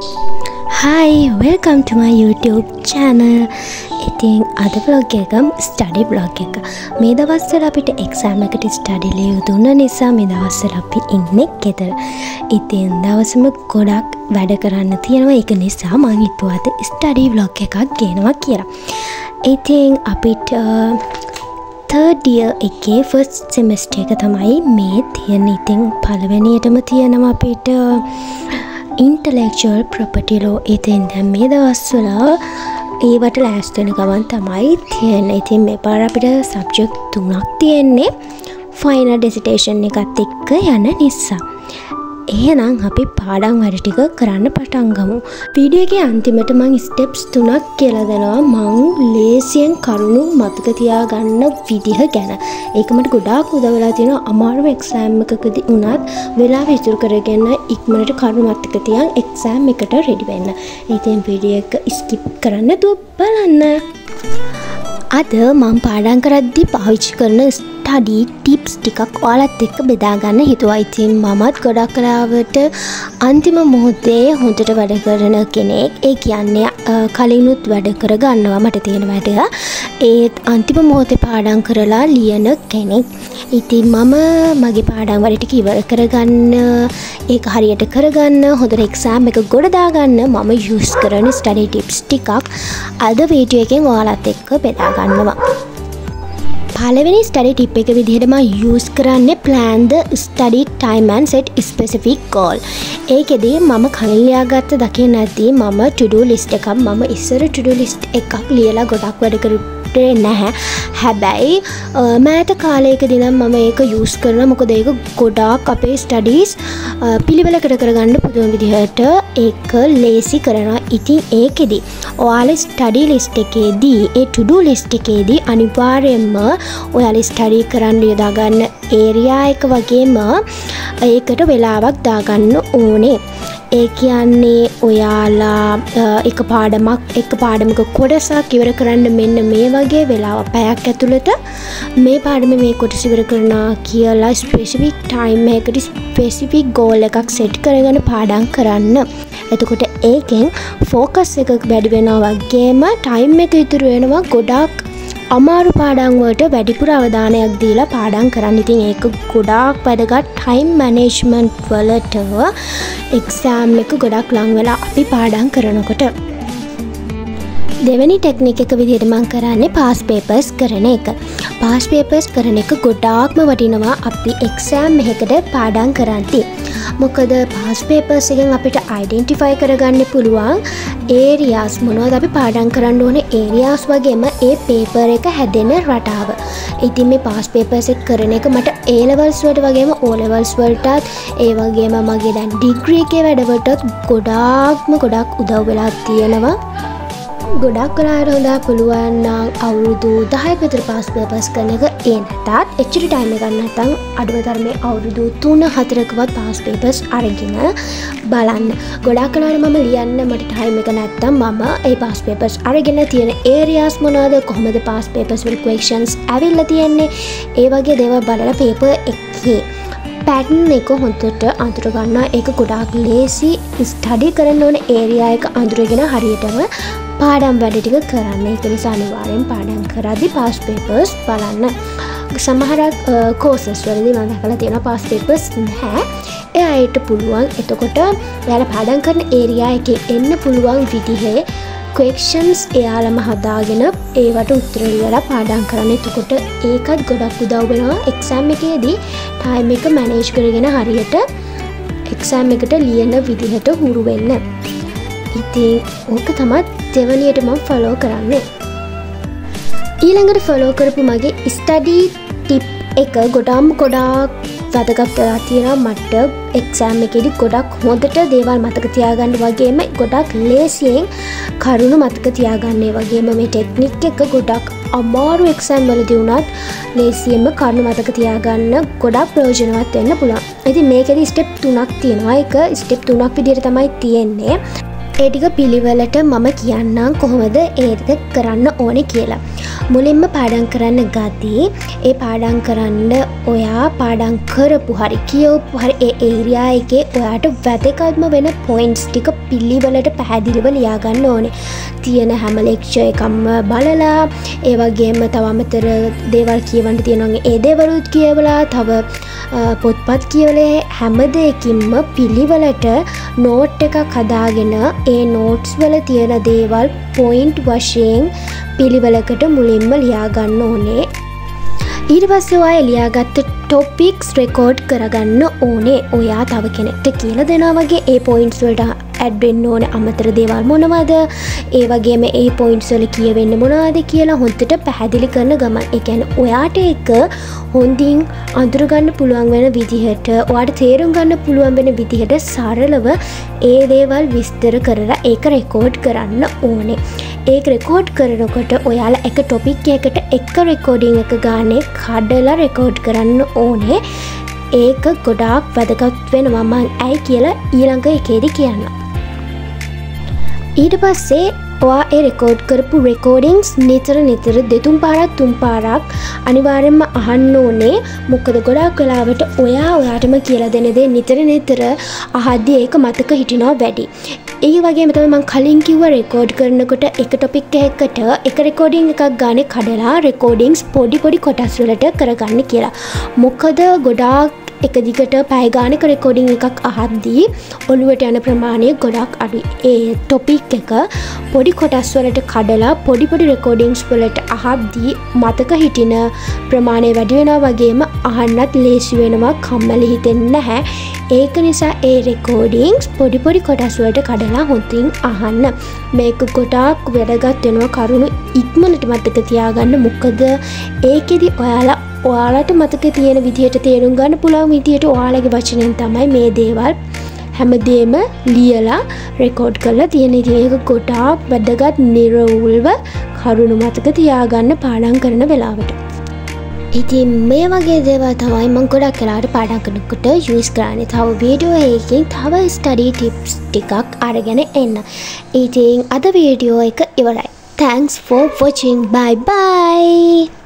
Hi welcome to my YouTube channel. ඉතින් අද blog එකම් study blog එක. මේ දවස්සල අපිට එක්සෑම් එකට ස්ටඩිලිය දුන්න නිසා මේ දවස්සල අපි ඉන්නෙක් ගෙතර ඉතින් දවසම ගොඩක් වැඩ කරන්න තියෙනවා. එක නිසා මං හිතුවත ස්ටඩි බ්ලොග් එකක් ගෙනවා කියලා. ඉතින් අපිට uh, තර්ඩිය එකේ ෆස් සෙමස්ට එක තමයි මේ තියෙන ඉතින් පළවෙනියටම තියෙනවා අපිට ඉන්ටලෙක්චුවල් ප්‍රපටිලෝ ඉතින් දැම් මේ දවස්වල ඒවට ලෑස්ටන ගමන් තමයි තියෙන ඉතින් මේ පාර අපිට සබ්ජෙක්් තුනක් තියෙන්නේ. ෆයින ඩෙසිටේෂන් එකත් එක්ක යන නිසා. එහෙනම් අපි පාඩම් වැඩටික කරන්න පටන්ගමු වීඩියගේ අන්තිමට මං ස්ටෙප්ස් තුනක් කියලා දෙනවා. මං ලේසියෙන් කරුණු මතක තියාගන්න විදිහ ගැන. ඒකමට ගොඩාක් උදවලා තියෙන අමාරුව එක්සෑම්මකකද වනත් වෙලා විස්තුර කරගන්න ඉක්මනට කරු මත්තක තියන් එක්සෑම් එකට රෙඩිවෙන්න ඉතින් විඩිය එක ස්කිප් කරන්න තු බලන්න. අද මං පාඩන් කරද්දි පාවිච්චි කරන ටඩී ටිප්ස් ටිකක් ඔයාලත් එක්ක බෙදාගන්න හිතුවා. ඉතින් මමත් ගොඩක් කලාවට අන්තිම මොහොතේ හොඳට වැඩ කරන කෙනෙක්. ඒ කියන්නේ කලිනුත් වැඩ කර ගන්නවා මට තියෙන වැඩ. ඒත් අන්තිම මොහොතේ පාඩම් කරලා ලියන කෙනෙක්. ඉතින් මම මගේ පාඩම් වලට ඉවර කරගන්න ඒක හරියට කරගන්න හොඳට එක්සෑම් එක ගොඩදාගන්න මම යුස් කරන ස්ටඩි ටිප්ස් ටිකක් අද වීඩියෝ එකෙන් ඔයාලත් එක්ක බෙදාගන්නවා. පලවෙනි ස්ටඩි ටිප් එක විදිහටම යස් කරන්න ප්ලෑන්ද ස්ටඩි ටයිමන් සෙට් ස්පෙසිෆික් ගෝල් ඒකෙදී මම කලින්ලයාගත්ත දකින නැති මම ටඩු ලිස්ට එකක් මම ඉස්සර ටඩු ලිස්ට් එකක් ලියලා ගොඩක් වැඩකරු ඩොක්ටරේ නැහැ. හැබැයි මෑත කාලයක දිනම් මම ඒක යස් කරන මොකද ඒක ගොඩාක් අපේ ස්ටඩීස් පිළිවෙලකට කරගන්න පුදුම විදිහට ඒක ලේසි කරනවා. ඉතින් ඒකෙදී ඔයාල ස්ටඩි ලිස්ට එකේදී ඒ ටුඩු ලිස්ට එකේදී අනිවාර්යෙන්ම ඔයාල ස්ටඩී කරන්න යොදාගන්න ඒරයා එක වගේම ඒකට වෙලාවක් දාගන්න ඕනේ. ඒ කියන්නේ ඔයාලා එක පාඩමක් එක පාඩමක කොඩසක් ඉවර කරන්න මෙන්න මේ වගේ වෙලාව පැයක් ඇතුළට මේ පාඩම මේ කොටසිවර කරනා කියලා ස්පෙසිෆික් ටයිම් එකට ස්පෙසිෆික් ගෝල් එකක් සෙට් කරගන පාඩන් කරන්න. එතකොට ඒකෙන් ෆෝකස් එකක් වැඩිවෙනවා වගේම ටයිම් එක ඉතුරු වෙනවා ගොඩක් අමාරු පාඩංවලට වැඩිපුර අවධානයක් දීලා පාඩන් කරන්න. ඉතින් ඒක ගොඩාක් වැදගත් ටයිම් මැනේජ්මන්ට් වලට එක්සෑම් එක ගොඩක් ලංවෙලා අපි පාඩන් කරනකොට. දෙවැනි ටෙක්නික එක විදිහටමං කරන්නේ පාස් පේපර්ස් කරන එක. පාස් පේපර්ස් කරන එක ගොඩාක්ම වටිනවා අපි එක්සෑම් මෙහකට පාඩන් කරන්ති මොකද පාස් පේපර්ස් එකෙන් අපිට අයිඩෙන්ටිෆයි කරගන්න පුළුවන් ඒරියාස් මොනවද අපි පාඩන් කරන්න ඕන? ඒරියාස් වගේම ඒ පේපර් එක හැදෙන රටාව. ඉතින් මේ පාස් පේපර්ස් එක කරන එක මට ඒලවල්ස් වට වගේම ඕලවල්ස් වලටත් ඒ වගේම මගේ දැන් ඩිග්‍රී එකේ වැඩවලටත් ගොඩාක්ම ගොඩක් උදව් වෙලා තියෙනවා. ගොඩක් කලාට හොඳා පුළුවන්නම් අවුරුදු දහය පෙතර පාස් පේපස් කරන එක ඒ නැතත් එච්චරි ටයිම ගන්නතම් අඩුවතරමේ අවුරුදු තුන හතරකවත් පාස් පේපස් අරගෙන බලන්න. ගොඩක් කලාට මම ලියන්න මට ටයිම එක නැත්තම් මම ඒ පාස් පේපස් අරගෙන තියෙන ඒරියස් මොනාද කොහොමද පාස් පේපස් වල්ක්වේෂන්ස් ඇවිල්ල තියෙන්නේ? ඒ වගේ දේව බලල පේප එකේ පැටන් එක හොඳට අඳුරගන්න එක ගොඩාක් ලේසි ස්ටඩි කරන්න ඕන ඒරයා එක අඳුරගෙන හරියටම පාඩම් වැඩටික කරන්න. එක නිසා අනිවාරයෙන් පාඩම් කරදි පාස් පේපර්ස් බලන්න. සමහරක් කෝසස් වලදි මඳ කළ තියෙන පාස් පේපර්ස් හැ එය අයට පුළුවන්. එතකොට යාල පාඩම් කරන ඒරයා එක එන්න පුළුවන් විදිහේ කක්ෂන්ස් එයාලම හදාගෙන ඒවට උත්තරලියලා පාඩම් කරන්න. එතකොට ඒකත් ගොඩක් උදව්වෙනවා එක්සෑම් එකේදී ටයිම් එක මැනේජ් කරගෙන හරියට එක්සෑම් එකට ලියන විදිහට හුරුවෙන්න ඉතින් ඕක තමත් දෙවනියට මම ෆලෝ කරන්නේ. ඊළඟට ෆලෝ කරපු මගේ ස්ටඩී ටිප් එක ගොඩම් ගොඩාක් වැදගත්ලා තියෙන මට එක්සෑම් එකෙදි ගොඩක් හොඳට දේවල් මතක තියාගන්න වගේම ගොඩක් ලේසියෙන් කරුණු මතක තියාගන්නේ වගේම මේ ටෙක්නික් එක ගොඩක් අමාරු එක්සෑම් වලදි වුණත් ලේසියෙන්ම කරුණු මතක තියාගන්න ගොඩක් ප්‍රයෝජනවත් වෙන්න පුළා ඇති මේකෙද ස්ටෙප් තුනක් තියෙනවා. එක ස්ටෙප් තුනක් විදිර තමයි තියෙන්නේ. ඒටික පිළිවෙලට මම කියන්නම් කොහොමද ඒක කරන්න ඕනෙ කියලා. මුලින්ම පාඩන් කරන්න ගදී ඒ පාඩන් කරන්න ඔයා පාඩන් කරපු හරි කියවපු හරි ඒ ඒරයා එකේ ඔයාට වැදකත්ම වෙන පොයින්ස් ටික පිල්ලිවලට පැහැදිලිව ලියාගන්න ඕනේ. තියෙන හැම ලෙක්ෂය එකම්ම බලලා ඒවගේම තවමතර දේවල් කියවන්ට තියෙනගේ ඒ දේවරුත් කියවලා තව පොත්පත් කියවලේ හැම දෙයකින්ම පිළිවලට නෝට් එක කදාගෙන ඒ නෝට්ස් වල තියෙන දේවල් පොයින්ට් වශයෙන් පිළිවෙලකට මුලින්ම ලියාගන්න ඕනේ. ඊට පස්සවා එලියාගත්ත ටොපික්ස් රෙකෝඩ් කරගන්න ඕනේ. ඔයා තව කෙනෙක්ට කියල දෙනාවගේ ඒ පොයින්ස් වලට ඇඩ්වෙන්න ඕන. අමතර දේවල් මොනවද? ඒ වගේම ඒ පොයින්ස්වල කියවෙන්න මොනාද කියලා හොන්තට පැහැදිලි කරන ගමන්. එකැන ඔයාට එක හොන්දිින් අඳුරගන්න පුළුවන් වෙන විදිහට ඔයාට තේරුම් ගන්න පුළුවන් වෙන විදිහට සරලව ඒ දේවල් විස්තර කරලා ඒක රෙකෝඩ් කරන්න ඕනේ. ඒ රෙකෝඩ් කරනකොට ඔයාලා එක ටොපික් එකට එක්ක රෙකෝඩිං එක ගානේ කඩලා රෙකෝඩ් කරන්න ඕනේ ඒක ගොඩාක් වැදගත් වෙනවා මං ඇයි කියලා ඊළඟ එකේදි කියන්න. ඊට පස්සේ ඔයා ඒ රෙකෝඩ් කරපු රෙකෝඩිංස් නිතර නිතර දෙතුම් පාරත් තුම් පාරක් අනිවාරෙන්ම අහන්න ඕනේ මොකද ගොඩක් කලාවට ඔයා ඔයාටම කියලා දෙනෙදේ නිතර නිතර අහද්දි ඒක මතක හිටිනවා වැඩි. ඒ වගේ මෙතම මං කලින් කිව්ව රෙකෝඩ් කරනකොට එක ටොපික් එකකට එක රෙකෝඩිං එකක් ගාන කඩලා රෙකෝඩිංස් පොඩි පොඩි කොටස්වලට කරගන්න කියලා. මොකද ගොඩාක් එක දිගට පැයගානක රෙකෝඩිං එකක් අහද්දී ඔළුවට යන ප්‍රමාණය ගොඩක් අඩි ඒ ටොපික් එක පොඩි කොටස්වලට කඩලා පොඩිපොඩි රෙකෝඩිංස් වලට අහද්දී මතක හිටින ප්‍රමාණය වැඩිවෙන වගේම අහන්නත් ලේසි වෙනවා කම්මලි හිතෙන්න හැ ඒක නිසා ඒ රෙකෝඩිංස් පොඩිපොඩි කොටස්වලට කඩලා හොතින් අහන්න. මේක ගොඩාක් වැඩගත් වෙනවා. කරුණු ඉක්මනට මතක තියාගන්න. මොකද ඒකෙදි ඔයාලා ඔයාලට මතක තියෙන විදිහට තේරුම් ගන්න පුළුවන් විදියට ඔයාලගේ වචනයෙන් තමයි මේ දේවල් හැමදේම ලියලා රෙකෝඩ් කරලා තියෙන ඒක ගොඩාක් වැදගත් නිරවුල්ව කරුණු මතක තියාගන්න පාඩන් කරන වෙලාවට. ඉතින් මේ වගේ දේවල් තමයි මං ගොඩක් කලාට පාඩන් කනකොට යස් කරන්න තව වීඩියෝ ඒකින් තව ස්ටඩී ටිප්ස් ටිකක් අරගෙන එන්න. ඉතින් අද වීඩියෝ එක ඉවරයි. Thanks for watching. Bye bye.